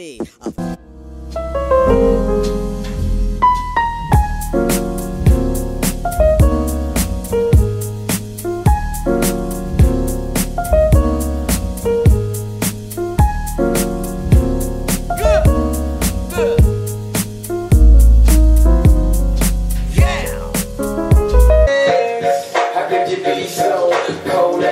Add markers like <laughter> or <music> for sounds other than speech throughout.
be. A How could you be so cold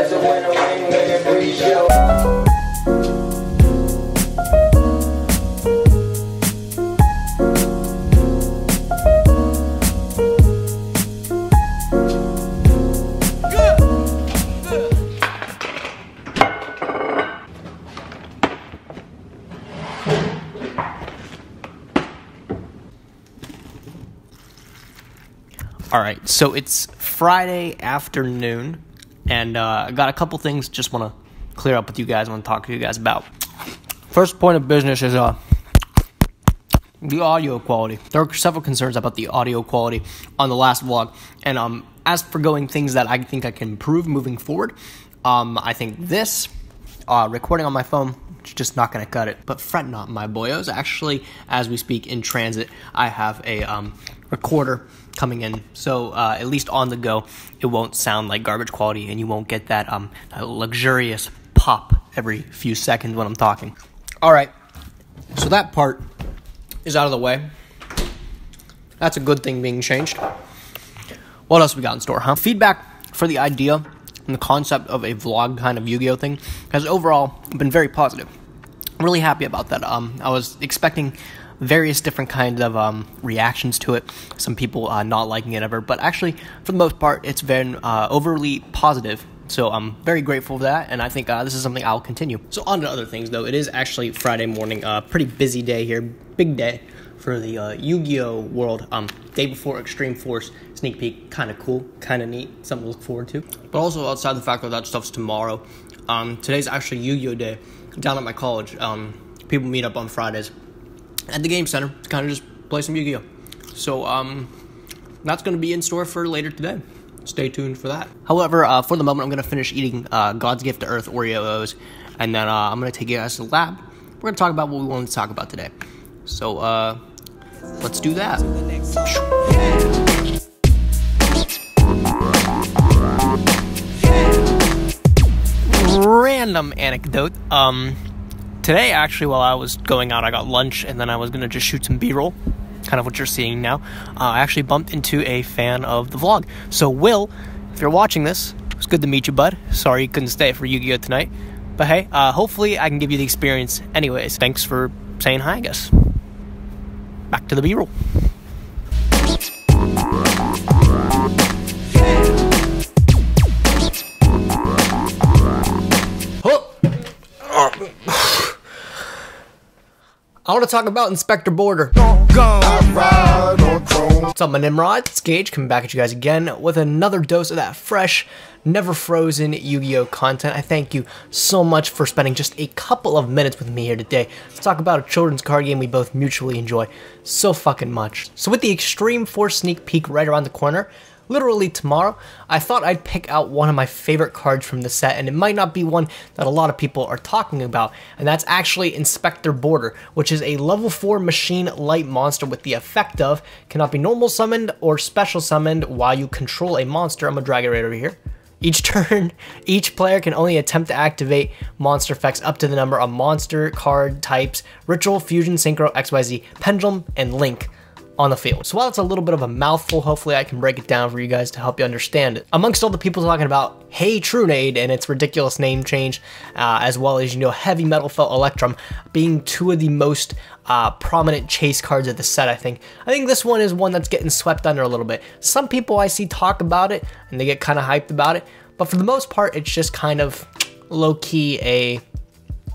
All right, so it's Friday afternoon, and uh, I got a couple things just want to clear up with you guys. Want to talk to you guys about. First point of business is uh the audio quality. There are several concerns about the audio quality on the last vlog, and um as for going things that I think I can improve moving forward, um I think this uh, recording on my phone just not gonna cut it. But fret not, my boyos. Actually, as we speak in transit, I have a um, recorder coming in, so uh, at least on the go, it won't sound like garbage quality, and you won't get that um that luxurious pop every few seconds when I'm talking. All right, so that part is out of the way. That's a good thing being changed. What else we got in store, huh? Feedback for the idea and the concept of a vlog kind of Yu-Gi-Oh thing has overall been very positive. I'm really happy about that. Um, I was expecting various different kinds of um, reactions to it. Some people uh, not liking it ever, but actually, for the most part, it's been uh, overly positive. So I'm very grateful for that, and I think uh, this is something I'll continue. So on to other things, though. It is actually Friday morning. Uh, pretty busy day here. Big day for the uh, Yu-Gi-Oh world. Um, day before Extreme Force sneak peek, kind of cool, kind of neat, something to look forward to. But also outside the fact that that stuff's tomorrow, um, today's actually Yu-Gi-Oh day down at my college. Um, people meet up on Fridays at the game center to kind of just play some Yu-Gi-Oh. So um, that's going to be in store for later today. Stay tuned for that. However, uh, for the moment, I'm going to finish eating uh, God's Gift to Earth Oreos, and then uh, I'm going to take you guys to the lab. We're going to talk about what we wanted to talk about today. So uh, let's do that. Random anecdote. Um, today, actually, while I was going out, I got lunch, and then I was going to just shoot some B-roll. Kind of what you're seeing now. Uh, I actually bumped into a fan of the vlog. So, Will, if you're watching this, it's good to meet you, bud. Sorry you couldn't stay for Yu-Gi-Oh tonight. But hey, uh, hopefully I can give you the experience anyways. Thanks for saying hi, I guess. Back to the B-roll. <sighs> I want to talk about Inspector Boarder. What's up, my Nimrod? It's Gage coming back at you guys again with another dose of that fresh, never frozen Yu Gi Oh content. I thank you so much for spending just a couple of minutes with me here today to talk about a children's card game we both mutually enjoy so fucking much. So, with the Extreme Force sneak peek right around the corner, literally tomorrow, I thought I'd pick out one of my favorite cards from the set, and it might not be one that a lot of people are talking about, and that's actually Inspector Boarder, which is a level 4 machine light monster with the effect of cannot be normal summoned or special summoned while you control a monster. I'm gonna drag it right over here. Each <laughs> turn, each player can only attempt to activate monster effects up to the number of monster card types, Ritual, Fusion, Synchro, XYZ, Pendulum, and Link on the field. So while it's a little bit of a mouthful, hopefully I can break it down for you guys to help you understand it. Amongst all the people talking about Hey Trunade and its ridiculous name change, uh, as well as, you know, Heavymetalfoes Electrum being two of the most uh, prominent chase cards of the set, I think. I think this one is one that's getting swept under a little bit. Some people I see talk about it and they get kind of hyped about it, but for the most part, it's just kind of low-key a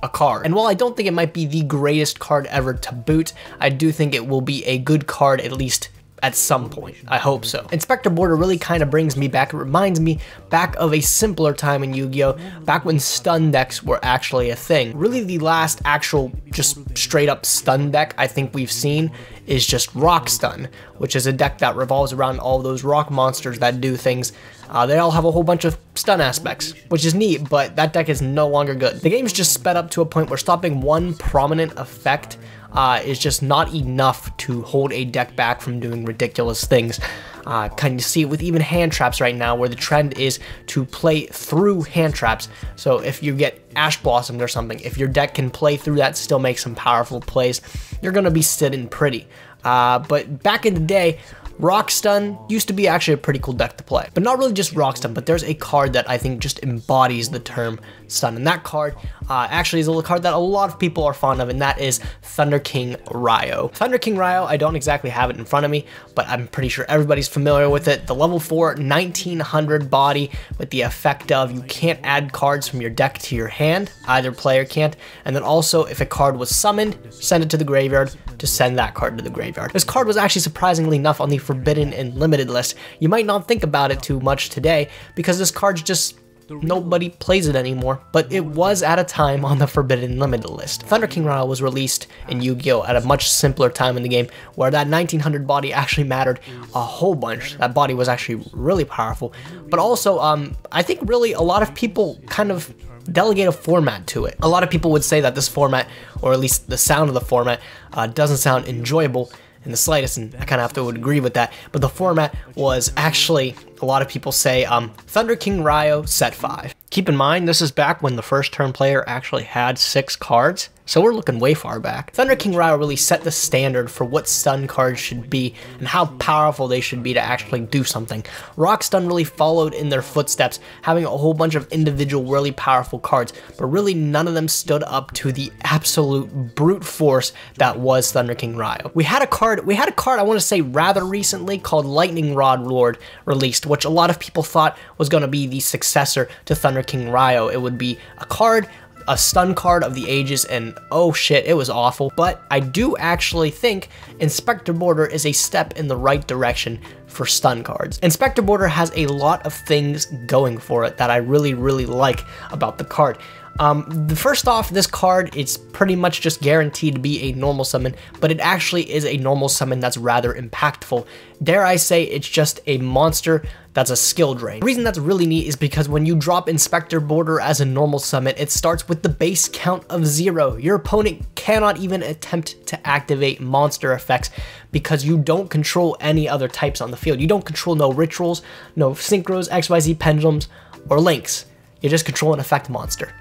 a card. And while I don't think it might be the greatest card ever to boot, I do think it will be a good card at least at some point. I hope so. Inspector Boarder really kind of brings me back. It reminds me back of a simpler time in Yu-Gi-Oh! Back when stun decks were actually a thing. Really the last actual just straight up stun deck I think we've seen is just Rock Stun, which is a deck that revolves around all those rock monsters that do things. Uh, they all have a whole bunch of stun aspects, which is neat, but that deck is no longer good. The game's just sped up to a point where stopping one prominent effect uh, is just not enough to hold a deck back from doing ridiculous things. Uh, can you see it with even hand traps right now, where the trend is to play through hand traps. So if you get Ash Blossomed or something, if your deck can play through that, still make some powerful plays, you're gonna be sitting pretty. Uh, but back in the day, Rock Stun used to be actually a pretty cool deck to play. But not really just Rock Stun, but there's a card that I think just embodies the term stun. And that card uh, actually is a card that a lot of people are fond of, and that is Thunder King Rai-Oh. Thunder King Rai-Oh, I don't exactly have it in front of me, but I'm pretty sure everybody's familiar with it. The level 4 1900 body with the effect of you can't add cards from your deck to your hand, either player can't. And then also, if a card was summoned, send it to the graveyard to send that card to the graveyard. This card was actually surprisingly enough on the Forbidden and Limited list. You might not think about it too much today because this card's just nobody plays it anymore, but it was at a time on the Forbidden Limited list. Thunder King Rai-Oh was released in Yu-Gi-Oh! at a much simpler time in the game, where that 1900 body actually mattered a whole bunch. That body was actually really powerful, but also, um, I think really a lot of people kind of delegate a format to it. A lot of people would say that this format, or at least the sound of the format, uh, doesn't sound enjoyable in the slightest, and I kind of have to agree with that. But the format was actually, a lot of people say, um, Thunder King Rai-Oh set 5. Keep in mind, this is back when the first turn player actually had six cards, so we're looking way far back. Thunder King Rai-Oh really set the standard for what stun cards should be and how powerful they should be to actually do something. Rock Stun really followed in their footsteps, having a whole bunch of individual really powerful cards, but really none of them stood up to the absolute brute force that was Thunder King Rai-Oh. We had a card, we had a card I want to say rather recently called Lightning Rod Lord released, which a lot of people thought was going to be the successor to Thunder King Rai-Oh. It would be a card a stun card of the ages and oh shit it was awful. But i do actually think inspector boarder is a step in the right direction for stun cards inspector boarder has a lot of things going for it that i really really like about the card um, the first off, this card, it's pretty much just guaranteed to be a normal summon, but it actually is a normal summon that's rather impactful. Dare I say, it's just a monster that's a skill drain. The reason that's really neat is because when you drop Inspector Boarder as a normal summon, it starts with the base count of zero. Your opponent cannot even attempt to activate monster effects because you don't control any other types on the field. You don't control no rituals, no synchros, XYZ pendulums, or links. You just control an effect monster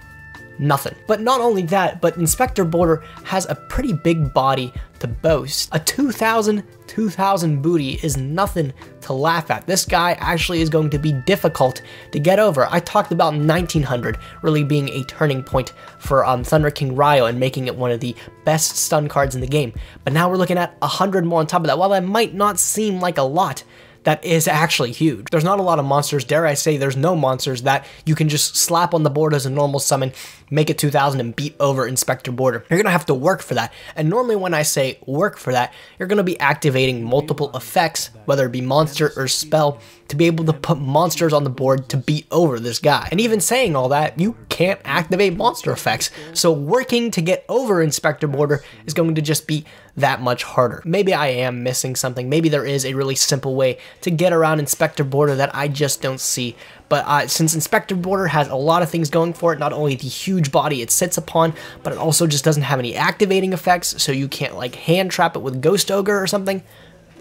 nothing. But not only that, but Inspector Boarder has a pretty big body to boast. A 2000 2000 booty is nothing to laugh at. This guy actually is going to be difficult to get over. I talked about 1900 really being a turning point for um, Thunder King Rai-Oh and making it one of the best stun cards in the game. But now we're looking at 100 more on top of that. While that might not seem like a lot, that is actually huge. There's not a lot of monsters, dare I say there's no monsters that you can just slap on the board as a normal summon, make it 2000 and beat over Inspector Boarder. You're gonna have to work for that. And normally when I say work for that, you're gonna be activating multiple effects, whether it be monster or spell, to be able to put monsters on the board to beat over this guy. And even saying all that, you can't activate monster effects. So working to get over Inspector Boarder is going to just be that much harder. Maybe I am missing something. Maybe there is a really simple way to get around Inspector Boarder that I just don't see. But uh, since Inspector Boarder has a lot of things going for it, not only the huge body it sits upon, but it also just doesn't have any activating effects, so you can't like hand trap it with Ghost Ogre or something.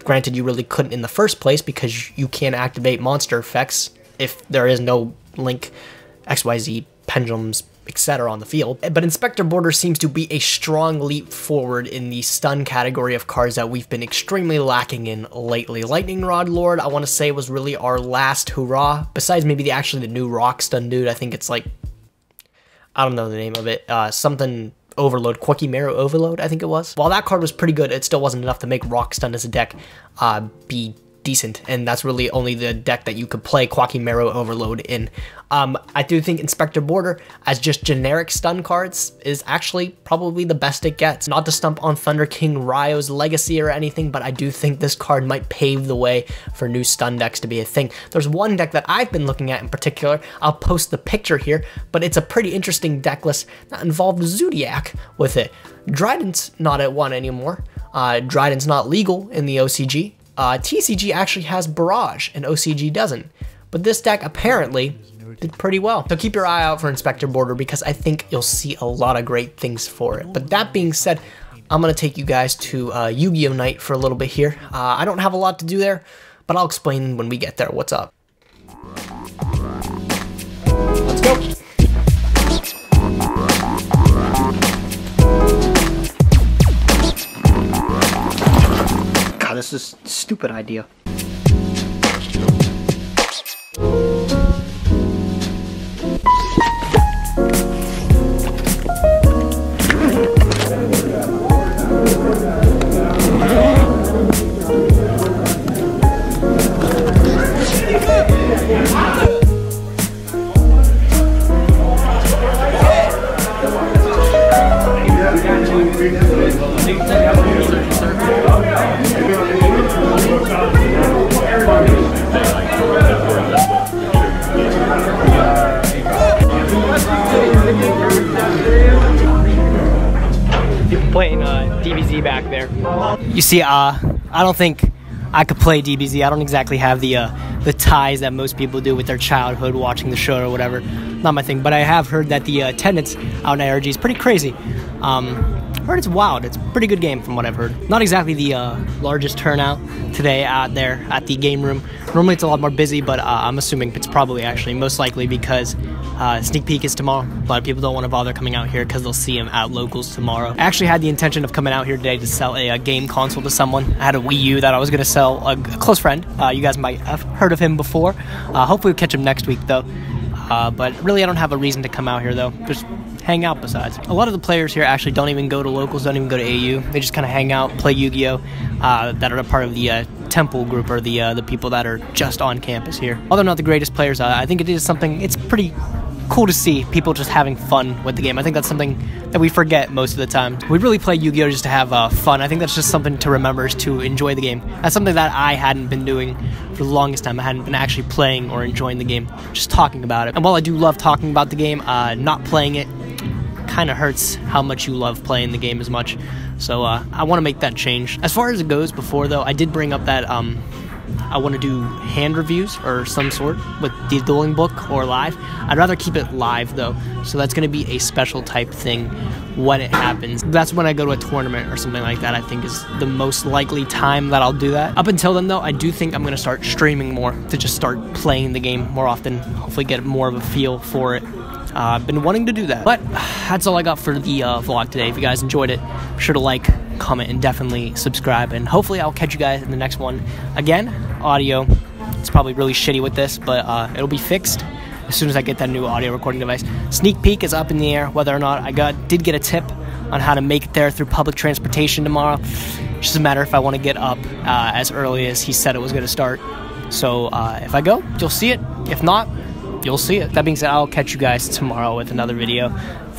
Granted, you really couldn't in the first place because you can't activate monster effects if there is no Link, XYZ, Pendulums, etc. on the field. But Inspector Boarder seems to be a strong leap forward in the stun category of cards that we've been extremely lacking in lately. Lightning Rod Lord, I want to say, was really our last hurrah. Besides maybe the actually the new Rock Stun dude, I think it's like, I don't know the name of it, uh, something Overload, Quirky Marrow Overload, I think it was. While that card was pretty good, it still wasn't enough to make Rock Stun as a deck uh, be decent, and that's really only the deck that you could play Marrow Overload in. Um, I do think Inspector Boarder, as just generic stun cards, is actually probably the best it gets. Not to stump on Thunder King Rai-Oh's legacy or anything, but I do think this card might pave the way for new stun decks to be a thing. There's one deck that I've been looking at in particular, I'll post the picture here, but it's a pretty interesting deck list that involved Zoodiac with it. Drident's not at one anymore. Uh, Drident's not legal in the OCG. Uh, TCG actually has Barrage and OCG doesn't. But this deck apparently did pretty well. So keep your eye out for Inspector Boarder because I think you'll see a lot of great things for it. But that being said, I'm gonna take you guys to uh, Yu-Gi-Oh! Night for a little bit here. Uh, I don't have a lot to do there, but I'll explain when we get there what's up. Let's go. This is a stupid idea. Playing uh, DBZ back there. You see, uh, I don't think I could play DBZ. I don't exactly have the uh, the ties that most people do with their childhood watching the show or whatever. Not my thing. But I have heard that the uh, attendance out in ARG is pretty crazy. Um, heard it's wild. It's a pretty good game from what I've heard. Not exactly the uh, largest turnout today out there at the game room. Normally it's a lot more busy, but uh, I'm assuming it's probably actually most likely because uh, Sneak Peek is tomorrow. A lot of people don't want to bother coming out here because they'll see him at locals tomorrow. I actually had the intention of coming out here today to sell a, a game console to someone. I had a Wii U that I was going to sell a, a, close friend. Uh, you guys might have heard of him before. Uh, hopefully we'll catch him next week though. Uh, but really, I don't have a reason to come out here though. Just hang out besides. A lot of the players here actually don't even go to locals, don't even go to AU. They just kind of hang out, play Yu-Gi-Oh! Uh, that are a part of the uh, Temple group or the uh, the people that are just on campus here. Although not the greatest players, uh, I think it is something. It's pretty cool to see people just having fun with the game. I think that's something that we forget most of the time. We really play Yu-Gi-Oh just to have uh, fun. I think that's just something to remember is to enjoy the game. That's something that I hadn't been doing for the longest time. I hadn't been actually playing or enjoying the game, just talking about it. And while I do love talking about the game, uh, not playing it kind of hurts how much you love playing the game as much. So uh, I want to make that change. As far as it goes, before though, I did bring up that um, I want to do hand reviews or some sort with the dueling book or live. I'd rather keep it live though, so that's going to be a special type thing when it happens. That's when I go to a tournament or something like that. I think is the most likely time that I'll do that. Up until then though, I do think I'm going to start streaming more to just start playing the game more often. Hopefully, get more of a feel for it. Uh, I've been wanting to do that. But <sighs> that's all I got for the uh, vlog today. If you guys enjoyed it, be sure to like, comment, and definitely subscribe. And hopefully, I'll catch you guys in the next one. Again, audio. It's probably really shitty with this, but uh, it'll be fixed as soon as I get that new audio recording device. Sneak peek is up in the air whether or not I got did get a tip on how to make it there through public transportation tomorrow. It's just a matter if I want to get up uh, as early as he said it was going to start. So uh, if I go, you'll see it. If not, you'll see it. That being said, I'll catch you guys tomorrow with another video.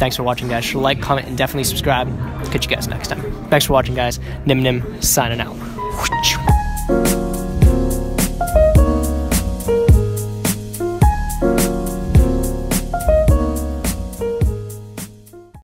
Thanks for watching, guys. Like, comment, and definitely subscribe. Catch you guys next time. Thanks for watching, guys. Nim Nim signing out.